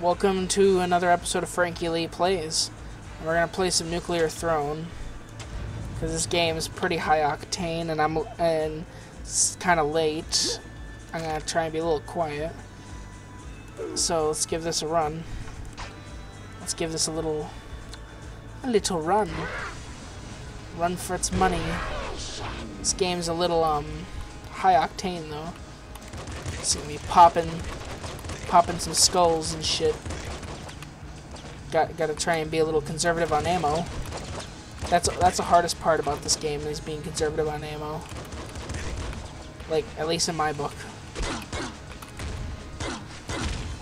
welcome to another episode of Frankie Lee Plays. We're gonna play some Nuclear Throne because this game is pretty high octane, and I'm and it's kind of late. I'm gonna try and be a little quiet. So let's give this a run. Let's give this a little, a little run. Run for its money. This game's a little um high octane though. It's gonna be popping popping some skulls and shit. Got got to try and be a little conservative on ammo. That's that's the hardest part about this game is being conservative on ammo. Like at least in my book.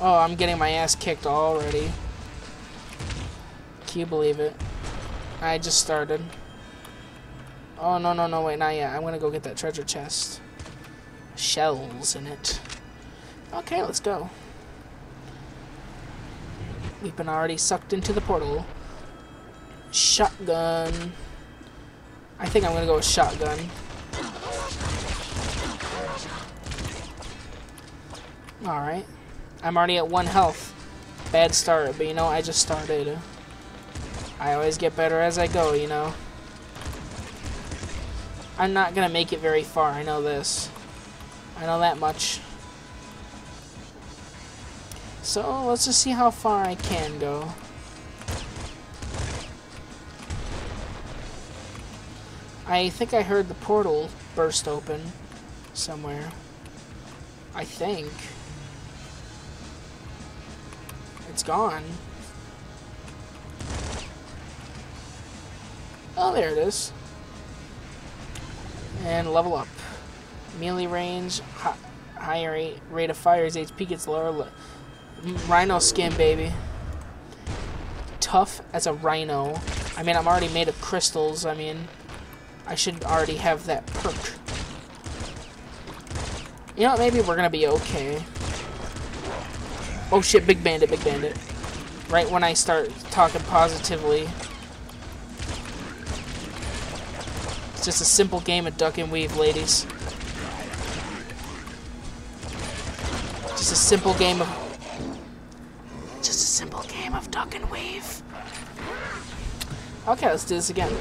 Oh, I'm getting my ass kicked already. Can you believe it? I just started. Oh no no no wait not yet. I'm gonna go get that treasure chest. Shells in it. Okay, let's go. We've been already sucked into the portal. Shotgun. I think I'm gonna go with shotgun. Alright. I'm already at one health. Bad start, but you know, I just started. I always get better as I go, you know. I'm not gonna make it very far, I know this. I know that much. So let's just see how far I can go. I think I heard the portal burst open somewhere. I think. It's gone. Oh, there it is. And level up. Melee range, hi higher rate, of fire, HP gets lower. Rhino skin, baby. Tough as a rhino. I mean, I'm already made of crystals. I mean, I should already have that perk. You know, maybe we're gonna be okay. Oh shit, big bandit, big bandit. Right when I start talking positively. It's just a simple game of duck and weave, ladies. Just a simple game of game of duck and. Okay, let's do this again.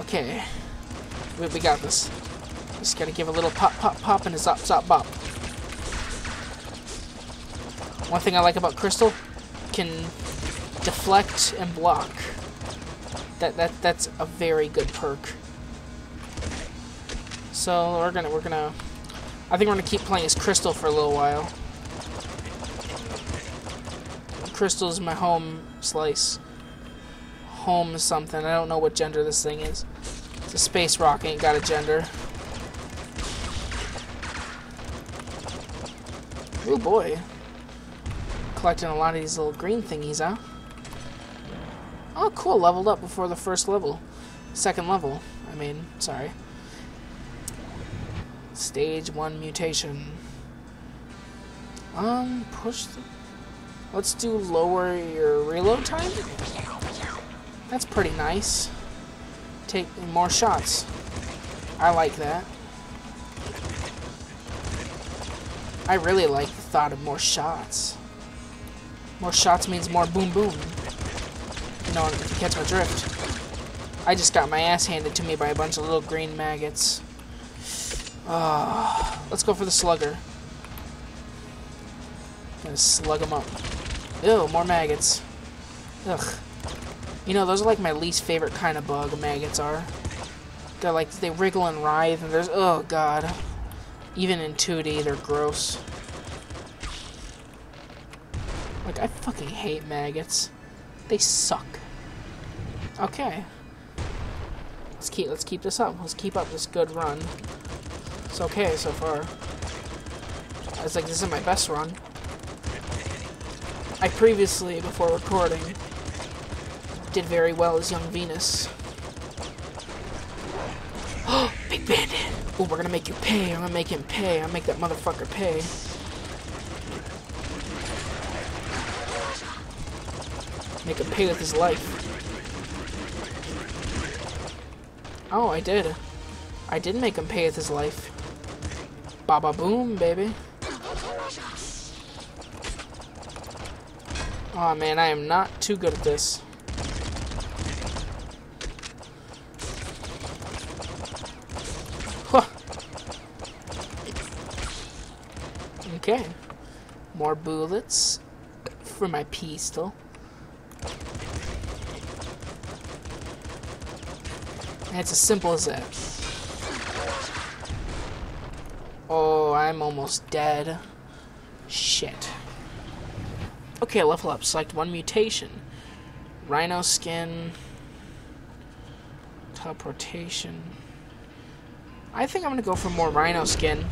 Okay. We, we got this. Just gotta give a little pop, pop, pop, and a zop, zop, bop. One thing I like about Crystal, can deflect and block. That that that's a very good perk. So we're gonna we're gonna I think we're gonna keep playing as Crystal for a little while. Crystal's my home slice. Home something. I don't know what gender this thing is. It's a space rock, ain't got a gender. Oh boy. Collecting a lot of these little green thingies, huh? Oh, cool. Leveled up before the first level. Second level. I mean, sorry. Stage 1 mutation. Um, push the Let's do lower your reload time. That's pretty nice. Take more shots. I like that. I really like the thought of more shots. More shots means more boom boom. You know, if you catch my drift. I just got my ass handed to me by a bunch of little green maggots. Uh, let's go for the slugger. Gonna slug them up. Ew, more maggots. Ugh. You know, those are like my least favorite kind of bug, maggots are. They're like, they wriggle and writhe, and there's, oh god. Even in 2D, they're gross. Like, I fucking hate maggots. They suck. Okay. Let's keep, let's keep this up. Let's keep up this good run. It's okay so far. It's like, this is my best run. I previously, before recording, did very well as Yung Venus. Oh, Big Bandit! Oh, we're gonna make you pay. I'm gonna make him pay. I'm gonna make that motherfucker pay. Make him pay with his life. Oh, I did. I did make him pay with his life. Baba boom, baby. Oh man, I am not too good at this. Huh. Okay. More bullets for my pistol. It's as simple as that. Oh, I'm almost dead. Shit. Okay, level up. Select one mutation. Rhino skin. Teleportation. I think I'm gonna go for more rhino skin.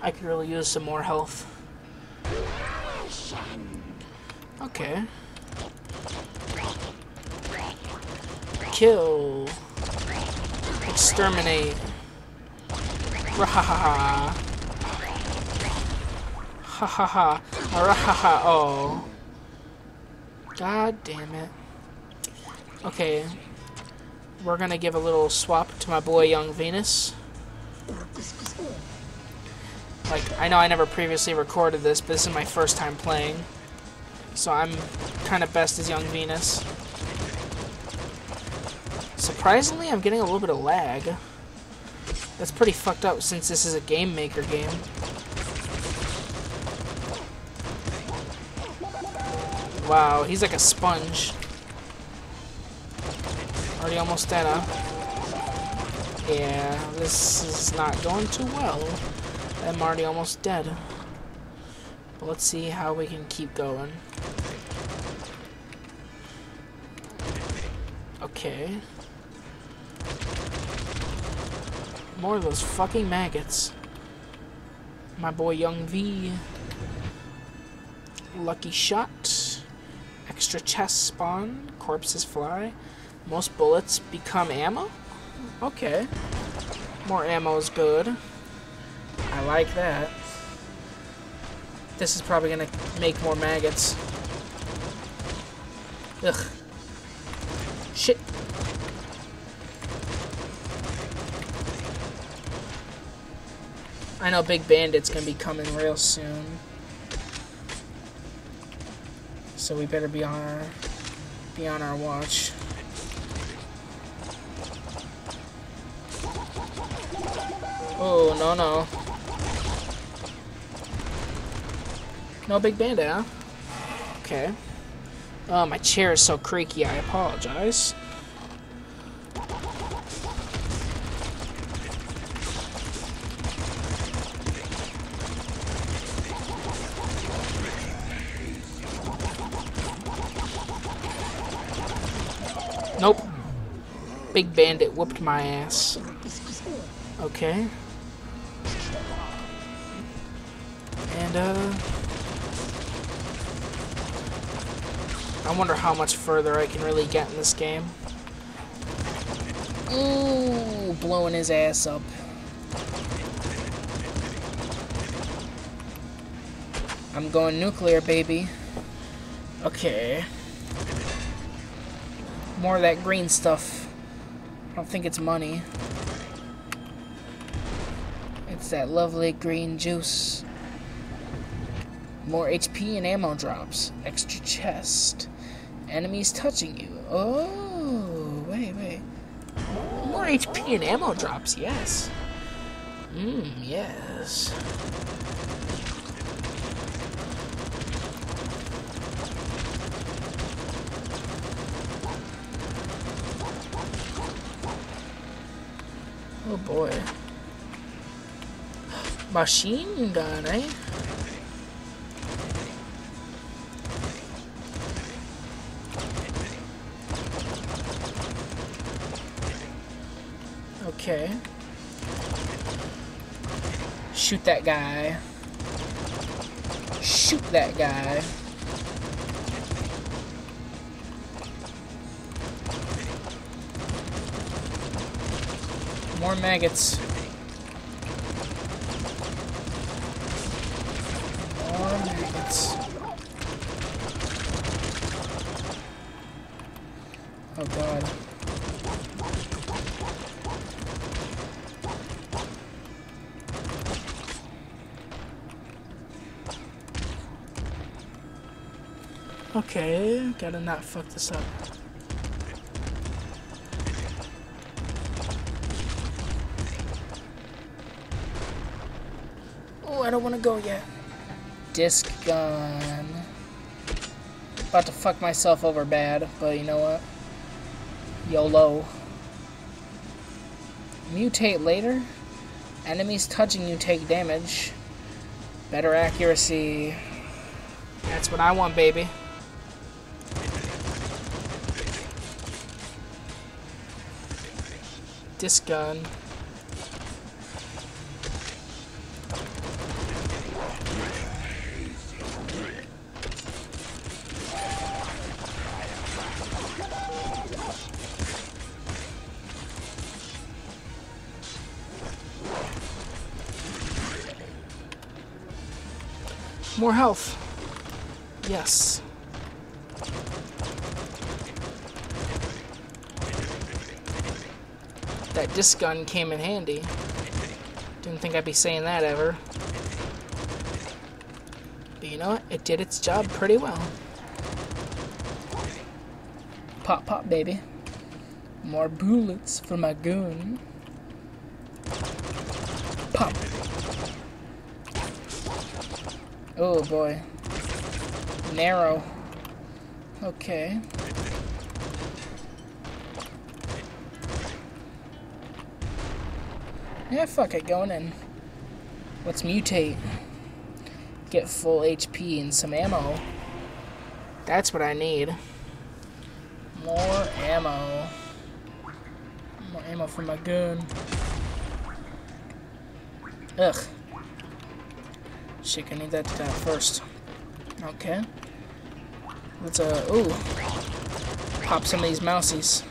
I could really use some more health. Okay. Kill. Exterminate. Rahaha. Ha ha ha. Rahaha. Oh. God damn it. Okay. We're gonna give a little swap to my boy Yung Venus. Like, I know I never previously recorded this, but this is my first time playing. So I'm kind of best as Yung Venus. Surprisingly, I'm getting a little bit of lag. That's pretty fucked up since this is a Game Maker game. Wow, he's like a sponge. Already almost dead, huh? Yeah, this is not going too well. I'm already almost dead. But let's see how we can keep going. Okay. More of those fucking maggots. My boy Yung V. Lucky shot. Extra chests spawn. Corpses fly. Most bullets become ammo? Okay. More ammo is good. I like that. This is probably gonna make more maggots. Ugh. Shit. I know Big Bandit's gonna be coming real soon. So we better be on our be on our watch. Oh, no, no. No Big Bandit, huh? Okay. Oh, my chair is so creaky, I apologize. Big Bandit whooped my ass. Okay. And, uh... I wonder how much further I can really get in this game. Ooh, blowing his ass up. I'm going nuclear, baby. Okay. More of that green stuff. I don't think it's money. It's that lovely green juice. More HP and ammo drops. Extra chest. Enemies touching you. Oh, wait, wait. More HP and ammo drops, yes. Mmm, yes. Boy. Machine gun, eh? Okay. Shoot that guy. Shoot that guy. More maggots. More maggots. Oh god. Okay, gotta not fuck this up. I don't want to go yet. Disc gun. About to fuck myself over bad, but you know what? YOLO. Mutate later? Enemies touching you take damage. Better accuracy. That's what I want, baby. Disc gun. More health. Yes. That disc gun came in handy. Didn't think I'd be saying that ever. But you know what? It did its job pretty well. Pop, pop, baby. More bullets for my goon. Pop. Oh boy. Narrow. Okay. Yeah, fuck it, going in. Let's mutate. Get full HP and some ammo. That's what I need. More ammo. More ammo for my gun. Ugh. Shit, I need that die first. Okay. Let's, uh, ooh. Pop some of these mousies.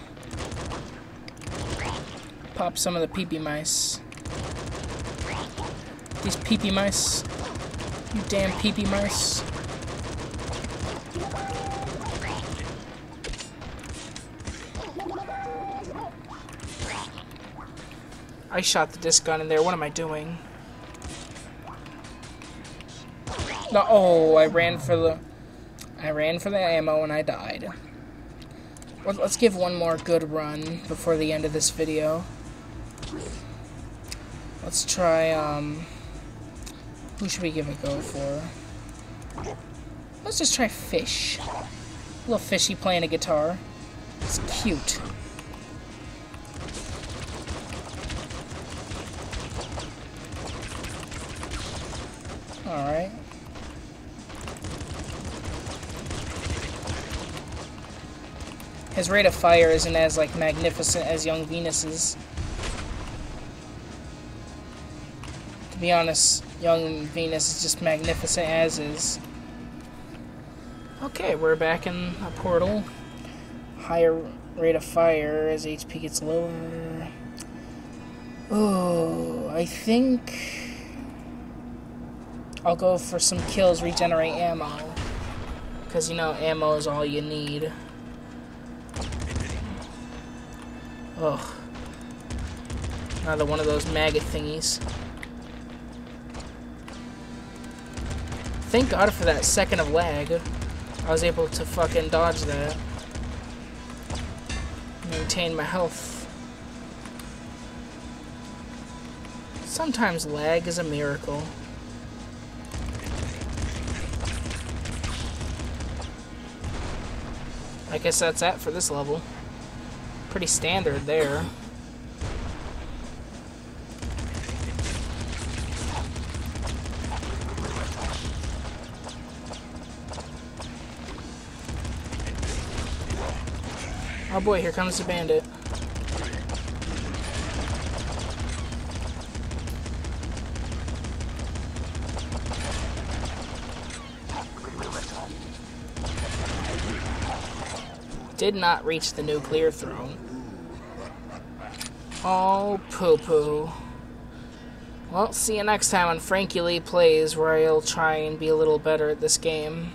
Pop some of the peepee mice. These peepee mice. You damn peepee mice. I shot the disc gun in there. What am I doing? Oh, I ran for the... I ran for the ammo and I died. Let's give one more good run before the end of this video. Let's try, um... Who should we give a go for? Let's just try Fish. Little fishy playing a guitar. It's cute. Alright. His rate of fire isn't as, like, magnificent as Yung Venus's. To be honest, Yung Venus is just magnificent as is. Okay, we're back in a portal. Higher rate of fire as HP gets lower. Oh, I think... I'll go for some kills, regenerate ammo. Because, you know, ammo is all you need. Ugh. Another one of those maggot thingies. Thank God for that second of lag. I was able to fucking dodge that. Maintain my health. Sometimes lag is a miracle. I guess that's that for this level. Pretty standard there. Oh boy, here comes the bandit. Did not reach the nuclear throne. Oh, poo-poo. Well, see you next time on Frankie Lee Plays, where I'll try and be a little better at this game.